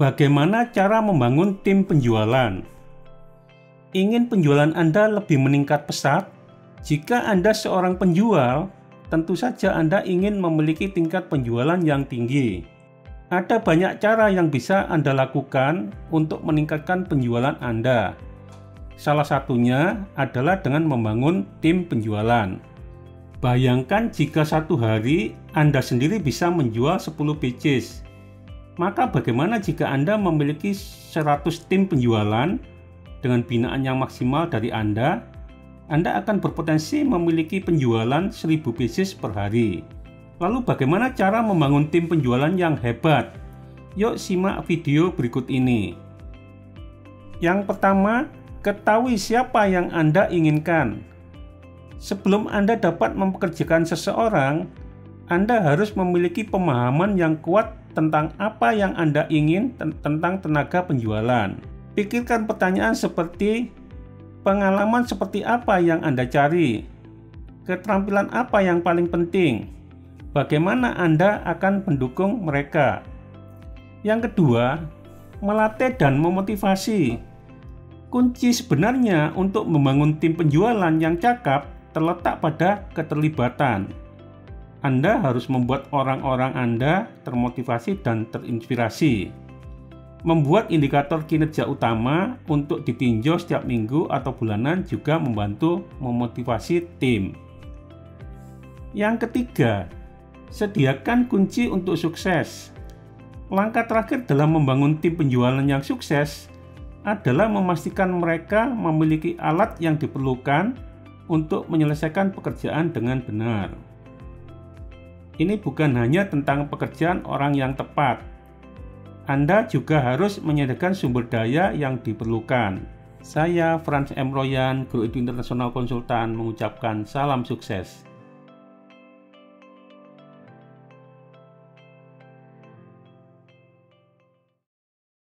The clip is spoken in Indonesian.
Bagaimana cara membangun tim penjualan? Ingin penjualan Anda lebih meningkat pesat? Jika Anda seorang penjual, tentu saja Anda ingin memiliki tingkat penjualan yang tinggi. Ada banyak cara yang bisa Anda lakukan untuk meningkatkan penjualan Anda. Salah satunya adalah dengan membangun tim penjualan. Bayangkan jika satu hari Anda sendiri bisa menjual 10 pages maka bagaimana jika Anda memiliki 100 tim penjualan dengan binaan yang maksimal dari Anda? Anda akan berpotensi memiliki penjualan 1000 pieces per hari. Lalu bagaimana cara membangun tim penjualan yang hebat? Yuk simak video berikut ini. Yang pertama, ketahui siapa yang Anda inginkan. Sebelum Anda dapat mempekerjakan seseorang, Anda harus memiliki pemahaman yang kuat tentang apa yang Anda ingin tentang tenaga penjualan. Pikirkan pertanyaan seperti pengalaman seperti apa yang Anda cari, keterampilan apa yang paling penting, bagaimana Anda akan mendukung mereka. Yang kedua, melatih dan memotivasi. Kunci sebenarnya untuk membangun tim penjualan yang cakap terletak pada keterlibatan. Anda harus membuat orang-orang Anda termotivasi dan terinspirasi. Membuat indikator kinerja utama untuk ditinjau setiap minggu atau bulanan juga membantu memotivasi tim. Yang ketiga, sediakan kunci untuk sukses. Langkah terakhir dalam membangun tim penjualan yang sukses adalah memastikan mereka memiliki alat yang diperlukan untuk menyelesaikan pekerjaan dengan benar ini bukan hanya tentang pekerjaan orang yang tepat. Anda juga harus menyediakan sumber daya yang diperlukan. Saya Franz M. Royan, Guru Internasional Konsultan mengucapkan salam sukses.